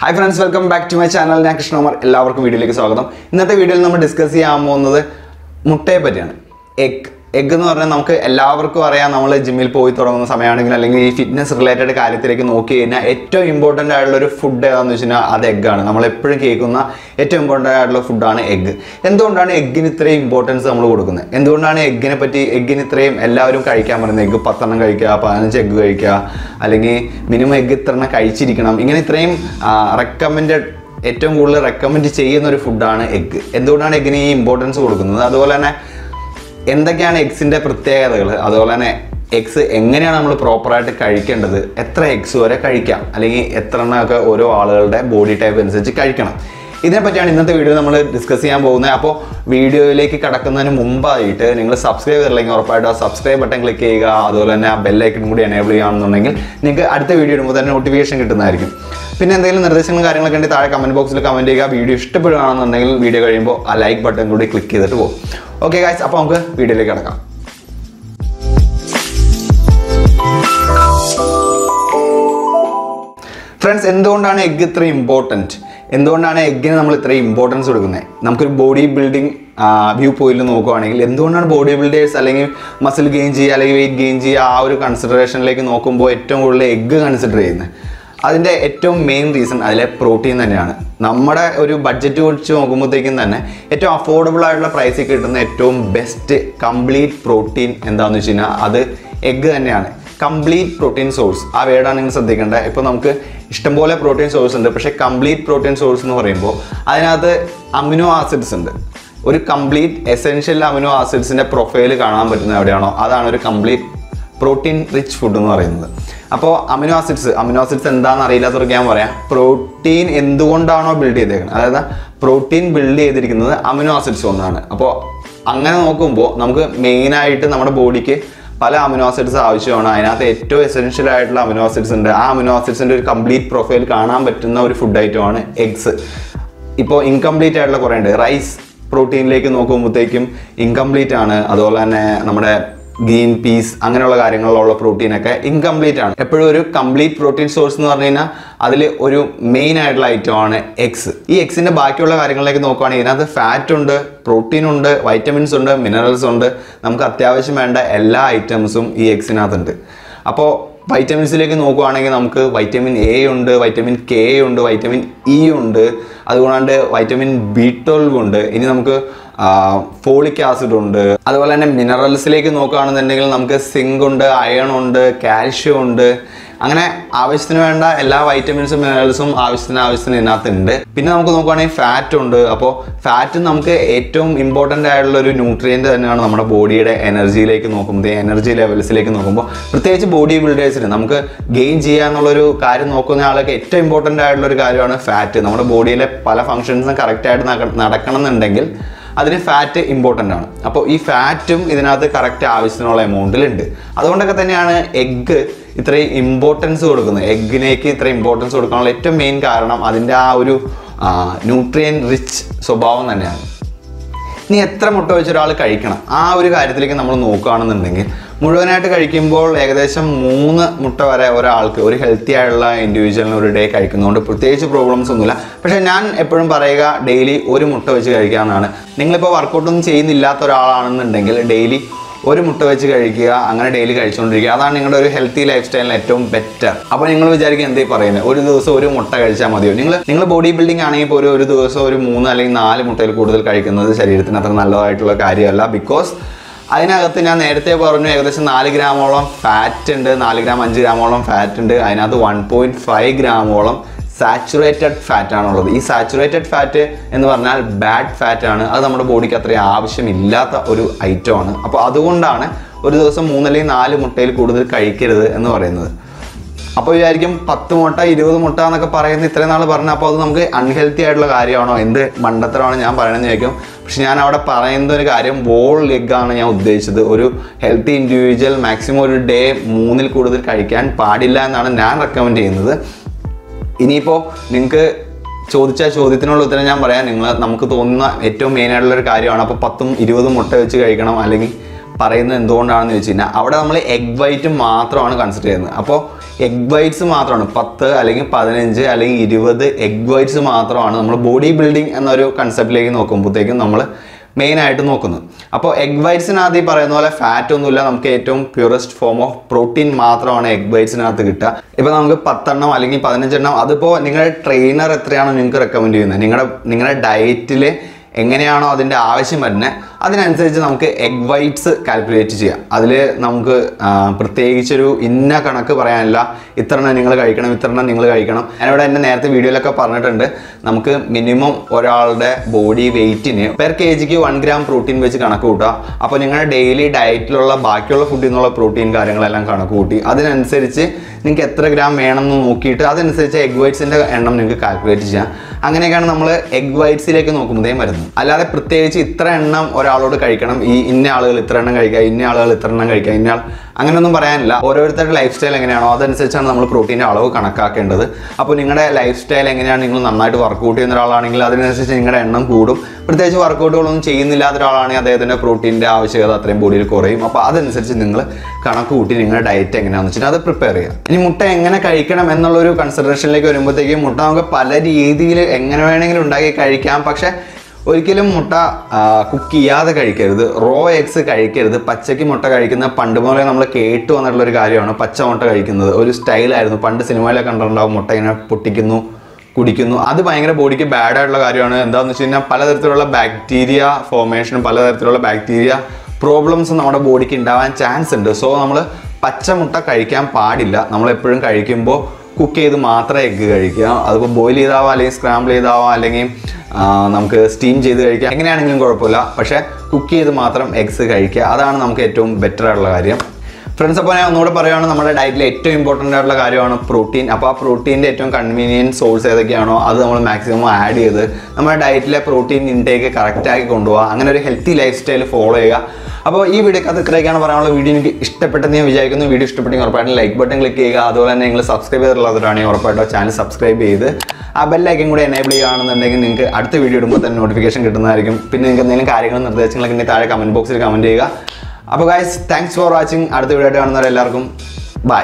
Hi friends welcome back to my channel ഞാൻ കൃഷ്ണകുമാർ. എല്ലാവർക്കും വീഡിയോയിലേക്ക് സ്വാഗതം. ഇന്നത്തെ വീഡിയോയിൽ നമ്മൾ ഡിസ്കസ് ചെയ്യാൻ പോകുന്നത് മുട്ടയെ പറ്റിയാണ് എഗ് എഗ് എന്ന് പറഞ്ഞാൽ നമുക്ക് എല്ലാവർക്കും അറിയാം നമ്മൾ ജിമ്മിൽ പോയി തുടങ്ങുന്ന സമയമാണെങ്കിൽ അല്ലെങ്കിൽ ഈ ഫിറ്റ്നസ് റിലേറ്റഡ് കാര്യത്തിലേക്ക് നോക്കി കഴിഞ്ഞാൽ ഏറ്റവും ഇമ്പോർട്ടന്റ് ആയിട്ടുള്ള ഒരു ഫുഡ് ഏതാണെന്ന് വെച്ച് കഴിഞ്ഞാൽ അത് എഗ്ഗാണ് നമ്മൾ എപ്പോഴും കേൾക്കുന്ന ഏറ്റവും ഇമ്പോർട്ടന്റ് ആയിട്ടുള്ള ഫുഡാണ് എഗ്ഗ് എന്തുകൊണ്ടാണ് എഗ്ഗിന് ഇത്രയും ഇമ്പോർട്ടൻസ് നമ്മൾ കൊടുക്കുന്നത്? എന്തുകൊണ്ടാണ് എഗ്ഗിനെ പറ്റി എഗ്ഗിന് ഇത്രയും എല്ലാവരും കഴിക്കാൻ പറയുന്നത്? എഗ്ഗ് പത്തെണ്ണം കഴിക്കുക പതിനഞ്ച് എഗ്ഗ് കഴിക്കുക അല്ലെങ്കിൽ മിനിമം എഗ്ഗ് ഇത്രണ്ണം കഴിച്ചിരിക്കണം. ഇങ്ങനെ ഇത്രയും റെക്കമെൻഡ് ഏറ്റവും കൂടുതൽ റെക്കമെൻഡ് ചെയ്യുന്ന ഒരു ഫുഡാണ് എഗ്ഗ് എന്തുകൊണ്ടാണ് എഗ്ഗിന് ഈ ഇമ്പോർട്ടൻസ് കൊടുക്കുന്നത്? അതുപോലെ തന്നെ എന്തൊക്കെയാണ് എഗ്സിന്റെ പ്രത്യേകതകൾ? അതുപോലെ തന്നെ എഗ്സ് എങ്ങനെയാണ് നമ്മൾ പ്രോപ്പറായിട്ട് കഴിക്കേണ്ടത്? എത്ര എഗ്സ് വരെ കഴിക്കാം? അല്ലെങ്കിൽ എത്ര എണ്ണമൊക്കെ ഓരോ ആളുകളുടെ ബോഡി ടൈപ്പ് അനുസരിച്ച് കഴിക്കണം. ഇതിനെപ്പറ്റിയാണ് ഇന്നത്തെ വീഡിയോ നമ്മൾ ഡിസ്കസ് ചെയ്യാൻ പോകുന്നത്. അപ്പോൾ വീഡിയോയിലേക്ക് കടക്കുന്നതിന് മുമ്പായിട്ട് നിങ്ങൾ സബ്സ്ക്രൈബ് ചെയ്തില്ലെങ്കിൽ ഉറപ്പായിട്ട് ആ സബ്സ്ക്രൈബ് ബട്ടൺ ക്ലിക്ക് ചെയ്യുക. അതുപോലെ തന്നെ ആ ബെല്ലൈക്കൺ കൂടി എനേബിൾ ചെയ്യുകയാണെന്നുണ്ടെങ്കിൽ നിങ്ങൾക്ക് അടുത്ത വീഡിയോ ഇടുമ്പോൾ തന്നെ നോട്ടിഫിക്കേഷൻ കിട്ടുന്നതായിരിക്കും. പിന്നെ എന്തെങ്കിലും നിർദ്ദേശങ്ങളും കാര്യങ്ങളൊക്കെ ഉണ്ടെങ്കിൽ താഴെ കമന്റ് ബോക്സിൽ കമന്റ് ചെയ്യുക. വീഡിയോ ഇഷ്ടപ്പെടുകയാണെന്നുണ്ടെങ്കിൽ വീഡിയോ കഴിയുമ്പോൾ ആ ലൈക്ക് ബട്ടൺ കൂടി ക്ലിക്ക് ചെയ്തിട്ട് പോകും. ഓക്കെ ഗായ്സ് അപ്പോൾ നമുക്ക് വീഡിയോയിലേക്ക് കിടക്കാം. ഫ്രണ്ട്സ് എന്തുകൊണ്ടാണ് എഗ്ഗ് ഇത്ര ഇമ്പോർട്ടന്റ് എന്തുകൊണ്ടാണ് എഗ്ഗിന് നമ്മൾ ഇത്രയും ഇമ്പോർട്ടൻസ് കൊടുക്കുന്നത്? നമുക്കൊരു ബോഡി ബിൽഡിംഗ് വ്യൂ പോയിന്റ് നോക്കുവാണെങ്കിൽ എന്തുകൊണ്ടാണ് ബോഡി ബിൽഡേഴ്സ് അല്ലെങ്കിൽ മസിൽ ഗെയിൻ ചെയ്യുക അല്ലെങ്കിൽ വെയിറ്റ് ഗെയിൻ ചെയ്യുക ആ ഒരു കൺസിഡറേഷനിലേക്ക് നോക്കുമ്പോൾ ഏറ്റവും കൂടുതൽ എഗ്ഗ് കൺസിഡർ ചെയ്യുന്നത്? അതിന്റെ ഏറ്റവും മെയിൻ റീസൺ അതിലെ പ്രോട്ടീൻ തന്നെയാണ്. നമ്മുടെ ഒരു ബഡ്ജറ്റ് വെച്ച് നോക്കുമ്പോഴത്തേക്കും തന്നെ ഏറ്റവും അഫോർഡബിൾ ആയിട്ടുള്ള പ്രൈസിൽ കിട്ടുന്ന ഏറ്റവും ബെസ്റ്റ് കംപ്ലീറ്റ് പ്രോട്ടീൻ എന്താണെന്ന് വെച്ച് കഴിഞ്ഞാൽ അത് എഗ്ഗ് തന്നെയാണ്. കംപ്ലീറ്റ് പ്രോട്ടീൻ സോഴ്സ് ആ വേർഡാണ് നിങ്ങൾ ശ്രദ്ധിക്കേണ്ടത്. ഇപ്പോൾ നമുക്ക് ഇഷ്ടംപോലെ പ്രോട്ടീൻ സോഴ്സ് ഉണ്ട്. പക്ഷേ കംപ്ലീറ്റ് പ്രോട്ടീൻ സോഴ്സ് എന്ന് പറയുമ്പോൾ അതിനകത്ത് അമിനോ ആസിഡ്സ് ഉണ്ട്. ഒരു കംപ്ലീറ്റ് എസെൻഷ്യൽ അമിനോ ആസിഡ്സിന്റെ പ്രൊഫൈൽ കാണാൻ പറ്റുന്ന എവിടെയാണോ? അതാണ് ഒരു കംപ്ലീറ്റ് പ്രോട്ടീൻ റിച്ച് ഫുഡ് എന്ന് പറയുന്നത്. അപ്പോൾ അമിനോ ആസിഡ്സ് അമിനോ ആസിഡ്സ് എന്താണെന്ന് അറിയില്ലാത്തവർക്ക് ഞാൻ പറയാം. പ്രോട്ടീൻ എന്തുകൊണ്ടാണോ ബിൽഡ് ചെയ്തേക്കുന്നത് അതായത് പ്രോട്ടീൻ ബിൽഡ് ചെയ്തിരിക്കുന്നത് അമിനോ ആസിഡ്സ് കൊണ്ടാണ്. അപ്പോൾ അങ്ങനെ നോക്കുമ്പോൾ നമുക്ക് മെയിനായിട്ട് നമ്മുടെ ബോഡിക്ക് പല അമിനോ ആസിഡ്സ് ആവശ്യമാണ്. അതിനകത്ത് ഏറ്റവും എസെൻഷ്യൽ ആയിട്ടുള്ള അമിനോ ആസിഡ്സ് ഉണ്ട്. ആ അമിനോ ആസിഡ്സിന്റെ ഒരു കംപ്ലീറ്റ് പ്രൊഫൈൽ കാണാൻ പറ്റുന്ന ഒരു ഫുഡ് ഐറ്റമാണ് എഗ്സ് ഇപ്പോൾ ഇൻകംപ്ലീറ്റ് ആയിട്ടുള്ള കുറേ ഉണ്ട്. റൈസ് പ്രോട്ടീനിലേക്ക് നോക്കുമ്പോഴത്തേക്കും ഇൻകംപ്ലീറ്റ് ആണ്. അതുപോലെ തന്നെ നമ്മുടെ ഗ്രീൻ പീസ് അങ്ങനെയുള്ള കാര്യങ്ങളിലുള്ള പ്രോട്ടീനൊക്കെ ഇൻകംപ്ലീറ്റ് ആണ്. എപ്പോഴും ഒരു കംപ്ലീറ്റ് പ്രോട്ടീൻ സോഴ്സ് എന്ന് പറഞ്ഞു കഴിഞ്ഞാൽ അതിൽ ഒരു മെയിൻ ആയിട്ടുള്ള ഐറ്റമാണ് എഗ്സ് ഈ എഗ്സിന്റെ ബാക്കിയുള്ള കാര്യങ്ങളിലേക്ക് നോക്കുകയാണെങ്കിൽ ഇതിനകത്ത് ഫാറ്റ് ഉണ്ട് പ്രോട്ടീൻ ഉണ്ട് വൈറ്റമിൻസ് ഉണ്ട് മിനറൽസ് ഉണ്ട്. നമുക്ക് അത്യാവശ്യം വേണ്ട എല്ലാ ഐറ്റംസും ഈ എഗ്സിനകത്തുണ്ട് അപ്പോൾ വൈറ്റമിൻസിലേക്ക് നോക്കുകയാണെങ്കിൽ നമുക്ക് വൈറ്റമിൻ എ ഉണ്ട് വൈറ്റമിൻ കെ ഉണ്ട് വൈറ്റമിൻ ഇ ഉണ്ട്. അതുകൊണ്ടാണ്ട് വൈറ്റമിൻ ബി ട്വൽവ് ഉണ്ട്. ഇനി നമുക്ക് ഫോളിക് ആസിഡ് ഉണ്ട്. അതുപോലെ തന്നെ മിനറൽസിലേക്ക് നോക്കുകയാണെന്നുണ്ടെങ്കിൽ നമുക്ക് സിങ്ക് ഉണ്ട് അയൺ ഉണ്ട് കാൽഷ്യം ഉണ്ട്. അങ്ങനെ ആവശ്യത്തിന് വേണ്ട എല്ലാ വൈറ്റമിൻസും മിനറൽസും ആവശ്യത്തിന് ആവശ്യത്തിന് ഇതിനകത്തുണ്ട്. പിന്നെ നമുക്ക് നോക്കുകയാണെങ്കിൽ ഫാറ്റ് ഉണ്ട്. അപ്പോൾ ഫാറ്റ് നമുക്ക് ഏറ്റവും ഇമ്പോർട്ടന്റ് ആയിട്ടുള്ള ഒരു ന്യൂട്രിയന്റ് തന്നെയാണ് നമ്മുടെ ബോഡിയുടെ എനർജിയിലേക്ക് നോക്കുമ്പോൾ എനർജി ലെവൽസിലേക്ക് നോക്കുമ്പോൾ. പ്രത്യേകിച്ച് ബോഡി ബിൽഡേഴ്സിന് നമുക്ക് ഗെയിൻ ചെയ്യാന്നുള്ളൊരു കാര്യം നോക്കുന്ന ആളൊക്കെ ഏറ്റവും ഇമ്പോർട്ടന്റ് ആയിട്ടുള്ള ഒരു കാര്യമാണ് ഫാറ്റ് നമ്മുടെ ബോഡിയിലെ പല ഫങ്ഷൻസും കറക്റ്റായിട്ട് നടക്കണം എന്നുണ്ടെങ്കിൽ അതിന് ഫാറ്റ് ഇമ്പോർട്ടന്റ് ആണ്. അപ്പോൾ ഈ ഫാറ്റും ഇതിനകത്ത് കറക്റ്റ് ആവശ്യത്തിനുള്ള എമൗണ്ടിലുണ്ട് അതുകൊണ്ടൊക്കെ തന്നെയാണ് എഗ്ഗ് ഇത്രയും ഇമ്പോർട്ടൻസ് കൊടുക്കുന്നത്. എഗ്ഗിനേക്ക് ഇത്ര ഇമ്പോർട്ടൻസ് കൊടുക്കാനുള്ള ഏറ്റവും മെയിൻ കാരണം അതിന്റെ ആ ഒരു ന്യൂട്രിയൻ റിച്ച് സ്വഭാവം തന്നെയാണ്. ഇനി എത്ര മുട്ട വെച്ച് ഒരാൾ കഴിക്കണം? ആ ഒരു കാര്യത്തിലേക്ക് നമ്മൾ നോക്കുകയാണെന്നുണ്ടെങ്കിൽ മുഴുവനായിട്ട് കഴിക്കുമ്പോൾ ഏകദേശം മൂന്ന് മുട്ട വരെ ഒരാൾക്ക് ഒരു ഹെൽത്തി ആയിട്ടുള്ള ഇൻഡിവിജ്വലിന് ഒരു ഡേ കഴിക്കുന്നതുകൊണ്ട് പ്രത്യേകിച്ച് പ്രോബ്ലംസ് ഒന്നുമില്ല. പക്ഷേ ഞാൻ എപ്പോഴും പറയുക ഡെയിലി ഒരു മുട്ട വെച്ച് കഴിക്കാമെന്നാണ് നിങ്ങളിപ്പോൾ വർക്കൗട്ടൊന്നും ചെയ്യുന്നില്ലാത്ത ഒരാളാണെന്നുണ്ടെങ്കിൽ ഡെയിലി ഒരു മുട്ട വെച്ച് കഴിക്കുക അങ്ങനെ ഡെയിലി കഴിച്ചുകൊണ്ടിരിക്കുക. അതാണ് നിങ്ങളുടെ ഒരു ഹെൽത്തി ലൈഫ് സ്റ്റൈലിന് ഏറ്റവും ബെറ്റർ അപ്പോൾ നിങ്ങൾ വിചാരിക്കുക എന്തേ പറയുന്നത്? ഒരു ദിവസം ഒരു മുട്ട കഴിച്ചാൽ മതിയോ? നിങ്ങൾ നിങ്ങൾ ബോഡി ബിൽഡിംഗ് ആണെങ്കിൽ പോലും ഒരു ദിവസം ഒരു മൂന്ന് അല്ലെങ്കിൽ നാല് മുട്ടയിൽ കൂടുതൽ കഴിക്കുന്നത് ശരീരത്തിന് അത്ര നല്ലതായിട്ടുള്ള കാര്യമല്ല. ബിക്കോസ് അതിനകത്ത് ഞാൻ നേരത്തെ പറഞ്ഞു ഏകദേശം നാല് ഗ്രാമോളം ഫാറ്റ് ഉണ്ട് നാല് ഗ്രാം അഞ്ച് ഗ്രാമോളം ഫാറ്റ് ഉണ്ട്. അതിനകത്ത് വൺ പോയിന്റ് ഫൈവ് ഗ്രാമോളം സാച്ചുറേറ്റഡ് ഫാറ്റ് ആണുള്ളത്. ഈ സാച്ചുറേറ്റഡ് ഫാറ്റ് എന്ന് പറഞ്ഞാൽ ബാഡ് ഫാറ്റ് ആണ്. അത് നമ്മുടെ ബോഡിക്ക് അത്രയും ആവശ്യമില്ലാത്ത ഒരു ഐറ്റമാണ് അപ്പോൾ അതുകൊണ്ടാണ് ഒരു ദിവസം മൂന്നല്ലെങ്കിൽ നാല് മുട്ടയിൽ കൂടുതൽ കഴിക്കരുത് എന്ന് പറയുന്നത്. അപ്പോൾ വിചാരിക്കും പത്ത് മുട്ട ഇരുപത് മുട്ട എന്നൊക്കെ പറയുന്ന ഇത്രയും നാൾ പറഞ്ഞ അപ്പോൾ അത് നമുക്ക് അൺഹെൽത്തി ആയിട്ടുള്ള കാര്യമാണോ? എന്ത് മണ്ടത്തരമാണ് ഞാൻ പറയണമെന്ന് ചോദിക്കും. പക്ഷെ ഞാൻ അവിടെ പറയുന്ന ഒരു കാര്യം വോൾ ആണ് ഞാൻ ഉദ്ദേശിച്ചത്. ഒരു ഹെൽത്തി ഇൻഡിവിജ്വൽ മാക്സിമം ഒരു ഡേ മൂന്നിൽ കൂടുതൽ കഴിക്കാൻ പാടില്ല എന്നാണ് ഞാൻ റെക്കമെൻഡ് ചെയ്യുന്നത്. ഇനിയിപ്പോൾ നിങ്ങൾക്ക് ചോദിച്ച ചോദ്യത്തിനുള്ള ഉത്തരം ഞാൻ പറയാം. നിങ്ങൾ നമുക്ക് തോന്നുന്ന ഏറ്റവും മെയിൻ ആയിട്ടുള്ള ഒരു കാര്യമാണ്. അപ്പോൾ പത്തും ഇരുപതും മുട്ട വെച്ച് കഴിക്കണം അല്ലെങ്കിൽ പറയുന്നത് എന്തുകൊണ്ടാണെന്ന് ചോദിച്ചു കഴിഞ്ഞാൽ അവിടെ നമ്മൾ എഗ് വൈറ്റ് മാത്രമാണ് കൺസിഡർ ചെയ്യുന്നത്. അപ്പോൾ എഗ് വൈറ്റ്സ് മാത്രമാണ്. പത്ത് അല്ലെങ്കിൽ പതിനഞ്ച് അല്ലെങ്കിൽ ഇരുപത് എഗ് വൈറ്റ്സ് മാത്രമാണ് നമ്മൾ ബോഡി ബിൽഡിംഗ് എന്നൊരു കൺസെപ്റ്റിലേക്ക് നോക്കുമ്പോഴത്തേക്കും നമ്മൾ മെയിനായിട്ട് നോക്കുന്നത്. അപ്പോൾ എഗ് വൈറ്റ്സിനകത്ത് ഈ പറയുന്ന പോലെ ഫാറ്റ് ഒന്നുമില്ല. നമുക്ക് ഏറ്റവും പ്യൂറസ്റ്റ് ഫോം ഓഫ് പ്രോട്ടീൻ മാത്രമാണ് എഗ് വൈറ്റ്സിനകത്ത് കിട്ടുക. ഇപ്പോൾ നമുക്ക് പത്തെണ്ണം അല്ലെങ്കിൽ പതിനഞ്ചെണ്ണം. അതിപ്പോൾ നിങ്ങളുടെ ട്രെയിനർ എത്രയാണോ നിങ്ങൾക്ക് റെക്കമെൻഡ് ചെയ്യുന്നത്? നിങ്ങളുടെ നിങ്ങളുടെ ഡയറ്റിൽ എങ്ങനെയാണോ അതിന്റെ ആവശ്യം വരുന്നത് അതിനനുസരിച്ച് നമുക്ക് എഗ് വൈറ്റ്സ് കാൽക്കുലേറ്റ് ചെയ്യാം. അതിൽ നമുക്ക് പ്രത്യേകിച്ചൊരു ഇന്ന കണക്ക് പറയാനില്ല. ഇത്ര എണ്ണം നിങ്ങൾ കഴിക്കണം ഇത്ര എണ്ണം നിങ്ങൾ കഴിക്കണം. ഞാനിവിടെ എന്റെ നേരത്തെ വീഡിയോയിലൊക്കെ പറഞ്ഞിട്ടുണ്ട്. നമുക്ക് മിനിമം ഒരാളുടെ ബോഡി വെയിറ്റിന് പെർ കെ ജിക്ക് വൺ ഗ്രാം പ്രോട്ടീൻ വെച്ച് കണക്ക് കൂട്ടുക. അപ്പോൾ നിങ്ങളുടെ ഡെയിലി ഡയറ്റിലുള്ള ബാക്കിയുള്ള ഫുഡിൽ നിന്നുള്ള പ്രോട്ടീൻ കാര്യങ്ങളെല്ലാം കണക്ക് കൂട്ടി. അതിനനുസരിച്ച് നിങ്ങൾക്ക് എത്ര ഗ്രാം വേണമെന്ന് നോക്കിയിട്ട് അതനുസരിച്ച് എഗ് വൈറ്റ്സിന്റെ എണ്ണം നിങ്ങൾക്ക് കാൽക്കുലേറ്റ് ചെയ്യാം. അങ്ങനെയൊക്കെയാണ് നമ്മൾ എഗ് വൈറ്റ്സിലേക്ക് നോക്കുമ്പോഴേ വരുന്നത് അല്ലാതെ പ്രത്യേകിച്ച് ഇത്ര എണ്ണം ഒരാളോട് കഴിക്കണം. ഈ ഇന്ന ആളുകൾ ഇത്ര എണ്ണം കഴിക്കുക ഇന്ന ആളുകൾ ഇത്ര എണ്ണം കഴിക്കുക ഇന്ന ആൾ അങ്ങനെയൊന്നും പറയാനില്ല. ഓരോരുത്തരുടെ ലൈഫ് സ്റ്റൈൽ എങ്ങനെയാണോ അതനുസരിച്ചാണ് നമ്മൾ പ്രോട്ടീന്റെ അളവ് കണക്കാക്കേണ്ടത്. അപ്പോൾ നിങ്ങളുടെ ലൈഫ് സ്റ്റൈൽ എങ്ങനെയാണ് നിങ്ങൾ നന്നായിട്ട് വർക്കൗട്ട് ചെയ്യുന്ന ഒരാളാണെങ്കിൽ അതിനനുസരിച്ച് നിങ്ങളുടെ എണ്ണം കൂടും. പ്രത്യേകിച്ച് വർക്കൗട്ടുകളൊന്നും ചെയ്യുന്നില്ലാത്ത ഒരാളാണെങ്കിൽ അദ്ദേഹത്തിന്റെ പ്രോട്ടീന്റെ ആവശ്യകത അത്രയും ബോഡിയിൽ കുറയും. അപ്പോൾ അതനുസരിച്ച് നിങ്ങൾ കണക്ക് കൂട്ടി നിങ്ങളുടെ ഡയറ്റ് എങ്ങനെയാണെന്ന് വെച്ചാൽ അത് പ്രിപ്പയർ ചെയ്യുക. ഇനി മുട്ട എങ്ങനെ കഴിക്കണം എന്നുള്ളൊരു കൺസിഡറേഷനിലേക്ക് വരുമ്പോഴത്തേക്കും മുട്ട നമുക്ക് പല രീതിയിൽ എങ്ങനെ വേണമെങ്കിലും ഉണ്ടാക്കി കഴിക്കാം. പക്ഷേ ഒരിക്കലും മുട്ട കുക്ക് ചെയ്യാതെ കഴിക്കരുത്. റോ എഗ്സ് കഴിക്കരുത്. പച്ചയ്ക്ക് മുട്ട കഴിക്കുന്ന പണ്ട് മുതലേ നമ്മൾ കേട്ടു വന്നിട്ടുള്ള ഒരു കാര്യമാണ് പച്ച മുട്ട കഴിക്കുന്നത്. ഒരു സ്റ്റൈലായിരുന്നു പണ്ട് സിനിമയിലൊക്കെ കണ്ടിട്ടുണ്ടാവും മുട്ട ഇങ്ങനെ പൊട്ടിക്കുന്നു കുടിക്കുന്നു. അത് ഭയങ്കര ബോഡിക്ക് ബാഡായിട്ടുള്ള കാര്യമാണ്. എന്താണെന്ന് വെച്ച് കഴിഞ്ഞാൽ പലതരത്തിലുള്ള ബാക്ടീരിയ ഫോർമേഷനും പലതരത്തിലുള്ള ബാക്ടീരിയ പ്രോബ്ലംസും നമ്മുടെ ബോഡിക്ക് ഉണ്ടാവാൻ ചാൻസ് ഉണ്ട്. സോ നമ്മൾ പച്ചമുട്ട കഴിക്കാൻ പാടില്ല. നമ്മളെപ്പോഴും കഴിക്കുമ്പോൾ കുക്ക് ചെയ്ത് മാത്രമേ എഗ്ഗ് കഴിക്കുക. അതിപ്പോൾ ബോയിൽ ചെയ്താവാം അല്ലെങ്കിൽ സ്ക്രാമ്പിൾ ചെയ്താവാം അല്ലെങ്കിൽ നമുക്ക് സ്റ്റീം ചെയ്ത് കഴിക്കാം എങ്ങനെയാണെങ്കിലും കുഴപ്പമില്ല. പക്ഷേ കുക്ക് ചെയ്ത് മാത്രം എഗ്സ് കഴിക്കുക. അതാണ് നമുക്ക് ഏറ്റവും ബെറ്റർ ആയിട്ടുള്ള കാര്യം. ഫ്രണ്ട്സ് അപ്പോൾ ഞാൻ ഒന്നുകൂടെ പറയുകയാണ് നമ്മുടെ ഡയറ്റിൽ ഏറ്റവും ഇമ്പോർട്ടന്റ് ആയിട്ടുള്ള കാര്യമാണ് പ്രോട്ടീൻ അപ്പോൾ ആ പ്രോട്ടീന്റെ ഏറ്റവും കൺവീനിയന്റ് സോഴ്സ് ഏതൊക്കെയാണോ അത് നമ്മൾ മാക്സിമം ആഡ് ചെയ്ത് നമ്മുടെ ഡയറ്റിലെ പ്രോട്ടീൻ ഇൻടേക്ക് കറക്റ്റാക്കി കൊണ്ടുപോകുക അങ്ങനെ ഒരു ഹെൽത്തി ലൈഫ് സ്റ്റൈൽ ഫോളോ ചെയ്യുക. അപ്പോൾ ഈ വീഡിയോ അത് ഇത്രയൊക്കെയാണ് പറയാനുള്ള വീഡിയോ എനിക്ക് ഇഷ്ടപ്പെട്ടെന്ന് ഞാൻ വിചാരിക്കുന്നു. വീഡിയോ ഇഷ്ടപ്പെട്ടെങ്കിൽ ഉറപ്പായിട്ടും ലൈക്ക് ബട്ടൺ ക്ലിക്ക് ചെയ്യുക. അതുപോലെ തന്നെ നിങ്ങൾ സബ്സ്ക്രൈബ് ചെയ്തിട്ടുള്ളവരാണെങ്കിൽ ഉറപ്പായിട്ടും ചാനൽ സബ്സ്ക്രൈബ് ചെയ്ത് ആ ബെല്ലൈക്കും കൂടെ എനേബിൾ ചെയ്യുകയാണെന്നുണ്ടെങ്കിൽ നിങ്ങൾക്ക് അടുത്ത വീഡിയോ ഇടുമ്പോൾ തന്നെ നോട്ടിഫിക്കേഷൻ കിട്ടുന്നതായിരിക്കും. പിന്നെ നിങ്ങൾക്ക് എന്തെങ്കിലും കാര്യങ്ങളും നിർദ്ദേശങ്ങളൊക്കെ താഴെ കമന്റ് ബോക്സിൽ കമന്റ് ചെയ്യുക. അപ്പോൾ ഗൈസ് താങ്ക്സ് ഫോർ വാച്ചിങ് അടുത്ത വീഡിയോ ആയിട്ട് കാണുന്നവരെല്ലാവർക്കും ബൈ